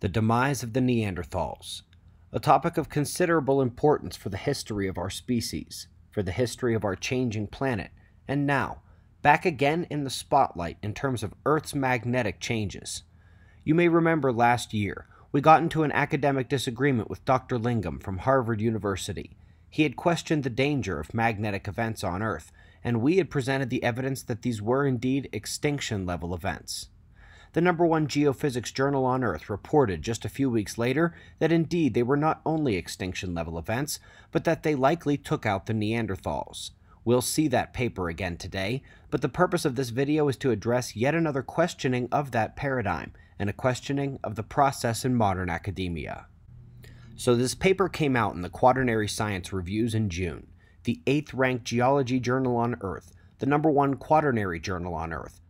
The demise of the Neanderthals, a topic of considerable importance for the history of our species, for the history of our changing planet, and now, back again in the spotlight in terms of Earth's magnetic changes. You may remember last year, we got into an academic disagreement with Dr. Lingam from Harvard University. He had questioned the danger of magnetic events on Earth, and we had presented the evidence that these were indeed extinction level events. The number one geophysics journal on Earth reported just a few weeks later that indeed they were not only extinction level events, but that they likely took out the Neanderthals. We'll see that paper again today, but the purpose of this video is to address yet another questioning of that paradigm and a questioning of the process in modern academia. So this paper came out in the Quaternary Science Reviews in June the eighth ranked geology journal on Earth, the number one quaternary journal on Earth.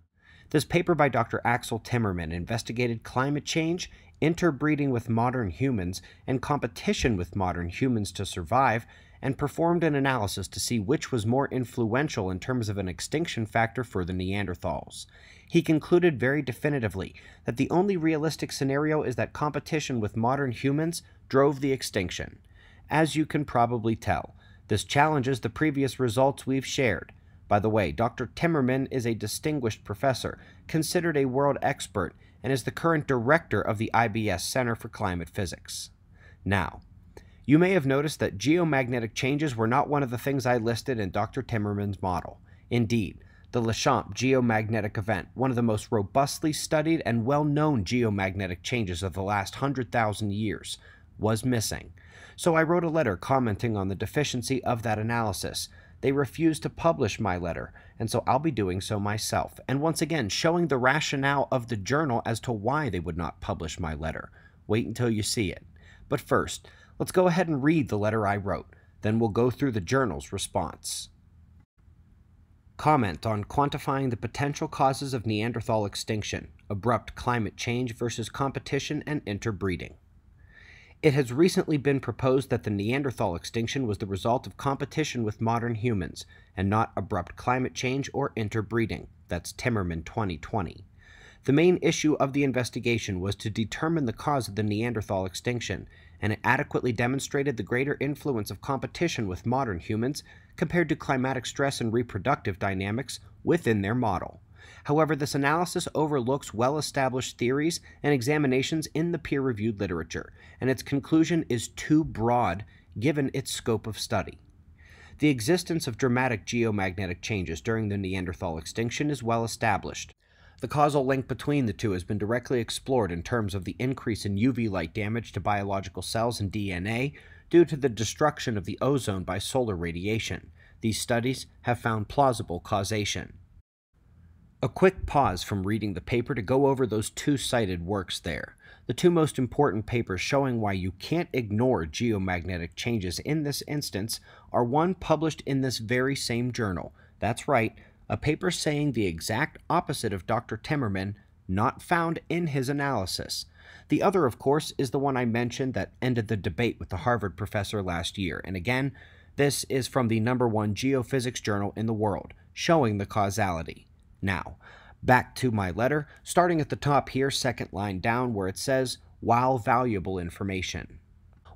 This paper by Dr. Axel Timmermann investigated climate change, interbreeding with modern humans, and competition with modern humans to survive, and performed an analysis to see which was more influential in terms of an extinction factor for the Neanderthals. He concluded very definitively that the only realistic scenario is that competition with modern humans drove the extinction. As you can probably tell, this challenges the previous results we've shared. By the way, Dr. Timmermann is a distinguished professor, considered a world expert, and is the current director of the IBS Center for Climate Physics. Now, you may have noticed that geomagnetic changes were not one of the things I listed in Dr. Timmermann's model. Indeed, the Laschamp geomagnetic event, one of the most robustly studied and well known geomagnetic changes of the last 100,000 years, was missing. So I wrote a letter commenting on the deficiency of that analysis. They refused to publish my letter, and so I'll be doing so myself, and once again showing the rationale of the journal as to why they would not publish my letter. Wait until you see it. But first, let's go ahead and read the letter I wrote, then we'll go through the journal's response. Comment on quantifying the potential causes of Neanderthal extinction, abrupt climate change versus competition and interbreeding. It has recently been proposed that the Neanderthal extinction was the result of competition with modern humans, and not abrupt climate change or interbreeding. That's Timmermann 2020. The main issue of the investigation was to determine the cause of the Neanderthal extinction, and it adequately demonstrated the greater influence of competition with modern humans compared to climatic stress and reproductive dynamics within their model. However, this analysis overlooks well established theories and examinations in the peer reviewed literature, and its conclusion is too broad given its scope of study. The existence of dramatic geomagnetic changes during the Neanderthal extinction is well established. The causal link between the two has been directly explored in terms of the increase in UV light damage to biological cells and DNA due to the destruction of the ozone by solar radiation. These studies have found plausible causation. A quick pause from reading the paper to go over those two cited works there. The two most important papers showing why you can't ignore geomagnetic changes in this instance are one published in this very same journal. That's right, a paper saying the exact opposite of Dr. Timmermann, not found in his analysis. The other, of course, is the one I mentioned that ended the debate with the Harvard professor last year. And again, this is from the number one geophysics journal in the world, showing the causality. Now, back to my letter, starting at the top here, second line down, where it says, while valuable information.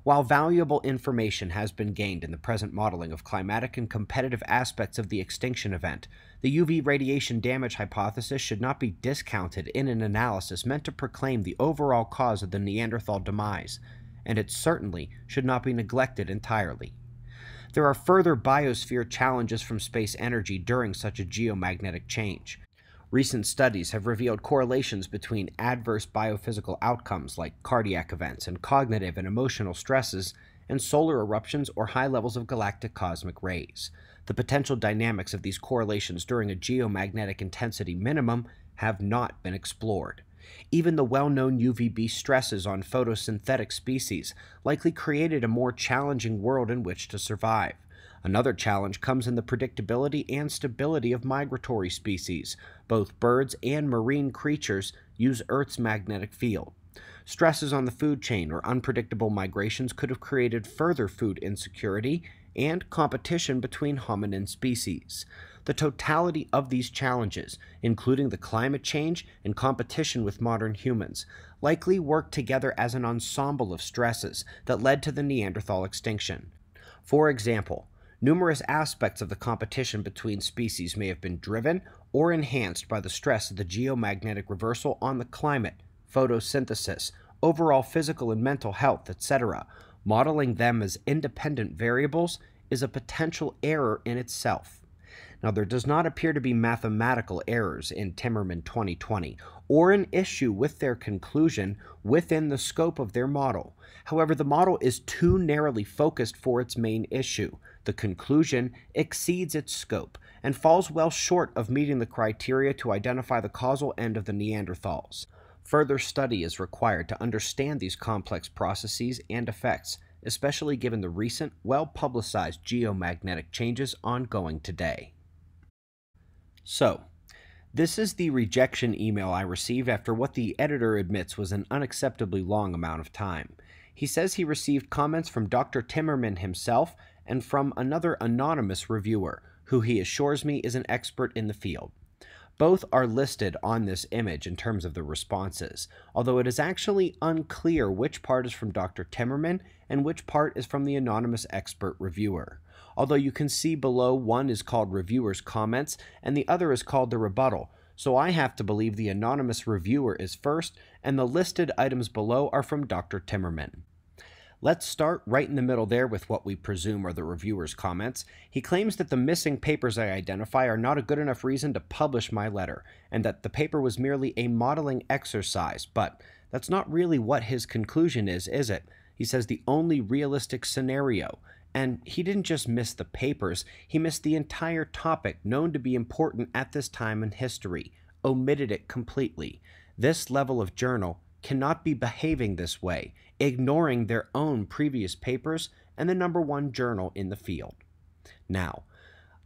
While valuable information has been gained in the present modeling of climatic and competitive aspects of the extinction event, the UV radiation damage hypothesis should not be discounted in an analysis meant to proclaim the overall cause of the Neanderthal demise, and it certainly should not be neglected entirely. There are further biosphere challenges from space energy during such a geomagnetic change. Recent studies have revealed correlations between adverse biophysical outcomes like cardiac events and cognitive and emotional stresses and solar eruptions or high levels of galactic cosmic rays. The potential dynamics of these correlations during a geomagnetic intensity minimum have not been explored. Even the well known UVB stresses on photosynthetic species likely created a more challenging world in which to survive. Another challenge comes in the predictability and stability of migratory species. Both birds and marine creatures use Earth's magnetic field. Stresses on the food chain or unpredictable migrations could have created further food insecurity and competition between hominin species. The totality of these challenges, including the climate change and competition with modern humans, likely worked together as an ensemble of stresses that led to the Neanderthal extinction. For example, numerous aspects of the competition between species may have been driven or enhanced by the stress of the geomagnetic reversal on the climate, photosynthesis, overall physical and mental health, etc. Modeling them as independent variables is a potential error in itself. Now, there does not appear to be mathematical errors in Timmermann 2020 or an issue with their conclusion within the scope of their model. However, the model is too narrowly focused for its main issue. The conclusion exceeds its scope and falls well short of meeting the criteria to identify the causal end of the Neanderthals. Further study is required to understand these complex processes and effects, especially given the recent, well publicized geomagnetic changes ongoing today. So, this is the rejection email I received after what the editor admits was an unacceptably long amount of time. He says he received comments from Dr. Timmermann himself and from another anonymous reviewer, who he assures me is an expert in the field. Both are listed on this image in terms of the responses, although it is actually unclear which part is from Dr. Timmermann and which part is from the anonymous expert reviewer although you can see below one is called reviewer's comments and the other is called the rebuttal. So I have to believe the anonymous reviewer is first, and the listed items below are from Dr. Timmermann. Let's start right in the middle there with what we presume are the reviewer's comments. He claims that the missing papers I identify are not a good enough reason to publish my letter, and that the paper was merely a modeling exercise, but that's not really what his conclusion is, is it? He says the only realistic scenario and he didn't just miss the papers, he missed the entire topic known to be important at this time in history, omitted it completely. This level of journal cannot be behaving this way, ignoring their own previous papers and the number one journal in the field. Now,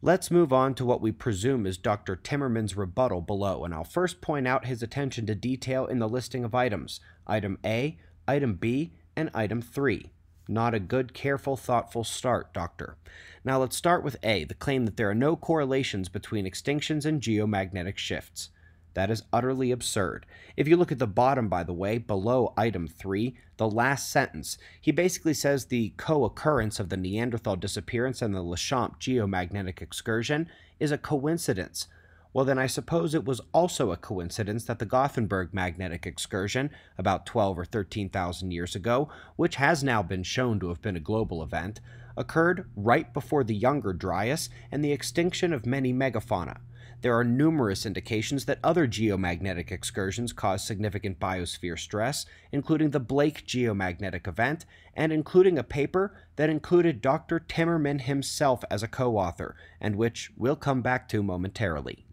let's move on to what we presume is Dr. Timmermann's rebuttal below, and I'll first point out his attention to detail in the listing of items item A, item B, and item 3. Not a good, careful, thoughtful start, Doctor. Now let's start with A, the claim that there are no correlations between extinctions and geomagnetic shifts. That is utterly absurd. If you look at the bottom, by the way, below item 3, the last sentence, he basically says the co occurrence of the Neanderthal disappearance and the Laschamp geomagnetic excursion is a coincidence well, then I suppose it was also a coincidence that the Gothenburg magnetic excursion, about 12 or 13,000 years ago, which has now been shown to have been a global event, occurred right before the Younger Dryas and the extinction of many megafauna. There are numerous indications that other geomagnetic excursions caused significant biosphere stress, including the Blake geomagnetic event, and including a paper that included Dr. Timmermann himself as a co author, and which we'll come back to momentarily.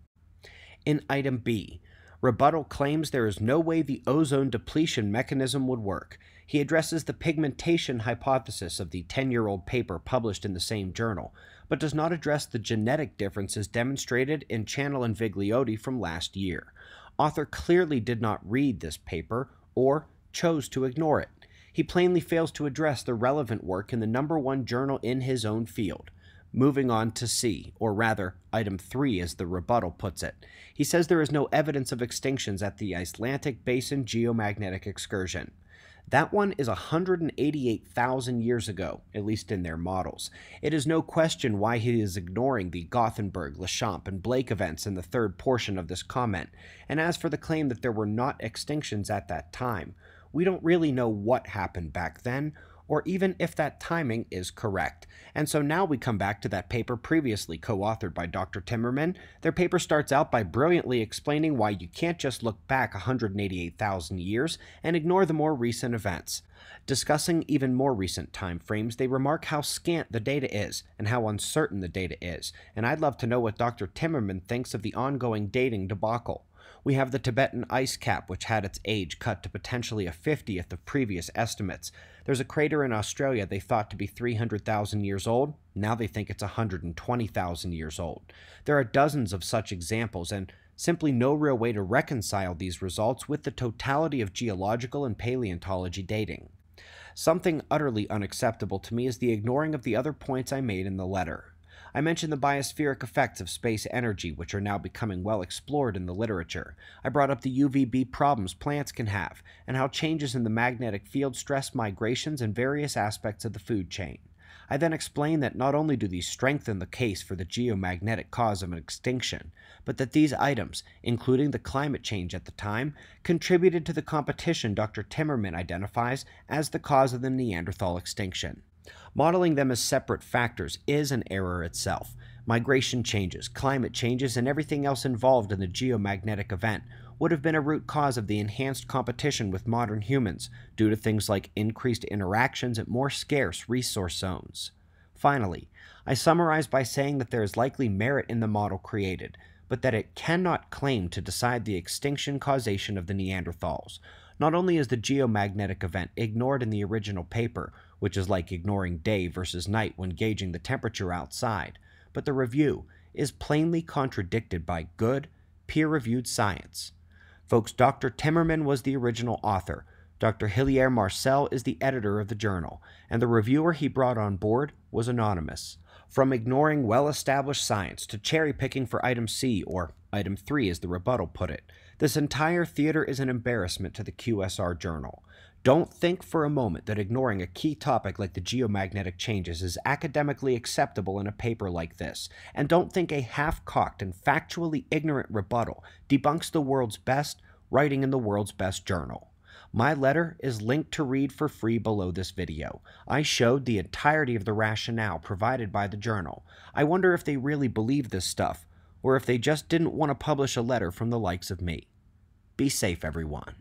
In item B, rebuttal claims there is no way the ozone depletion mechanism would work. He addresses the pigmentation hypothesis of the 10 year old paper published in the same journal, but does not address the genetic differences demonstrated in Channell and Vigliotti from last year. Author clearly did not read this paper or chose to ignore it. He plainly fails to address the relevant work in the number one journal in his own field. Moving on to C, or rather, item 3 as the rebuttal puts it. He says there is no evidence of extinctions at the Icelandic Basin geomagnetic excursion. That one is 188,000 years ago, at least in their models. It is no question why he is ignoring the Gothenburg, Laschamp, and Blake events in the third portion of this comment. And as for the claim that there were not extinctions at that time, we don't really know what happened back then or even if that timing is correct. And so now we come back to that paper previously co authored by Dr. Timmermann. Their paper starts out by brilliantly explaining why you can't just look back 188,000 years and ignore the more recent events. Discussing even more recent time frames, they remark how scant the data is and how uncertain the data is, and I'd love to know what Dr. Timmermann thinks of the ongoing dating debacle. We have the Tibetan ice cap, which had its age cut to potentially a 50th of previous estimates. There's a crater in Australia they thought to be 300,000 years old. Now they think it's 120,000 years old. There are dozens of such examples, and simply no real way to reconcile these results with the totality of geological and paleontology dating. Something utterly unacceptable to me is the ignoring of the other points I made in the letter. I mentioned the biospheric effects of space energy, which are now becoming well explored in the literature. I brought up the UVB problems plants can have, and how changes in the magnetic field stress migrations and various aspects of the food chain. I then explain that not only do these strengthen the case for the geomagnetic cause of an extinction, but that these items, including the climate change at the time, contributed to the competition Dr. Timmermann identifies as the cause of the Neanderthal extinction. Modeling them as separate factors is an error itself. Migration changes, climate changes, and everything else involved in the geomagnetic event would have been a root cause of the enhanced competition with modern humans due to things like increased interactions at more scarce resource zones. Finally, I summarize by saying that there is likely merit in the model created, but that it cannot claim to decide the extinction causation of the Neanderthals. Not only is the geomagnetic event ignored in the original paper, which is like ignoring day versus night when gauging the temperature outside, but the review is plainly contradicted by good, peer reviewed science. Folks, Dr. Timmermann was the original author. Dr. Hillaire-Marcel is the editor of the journal, and the reviewer he brought on board was anonymous. From ignoring well established science to cherry picking for item C, or item 3 as the rebuttal put it, this entire theater is an embarrassment to the QSR journal. Don't think for a moment that ignoring a key topic like the geomagnetic changes is academically acceptable in a paper like this, and don't think a half cocked and factually ignorant rebuttal debunks the world's best writing in the world's best journal. My letter is linked to read for free below this video. I showed the entirety of the rationale provided by the journal. I wonder if they really believe this stuff, or if they just didn't want to publish a letter from the likes of me. Be safe, everyone.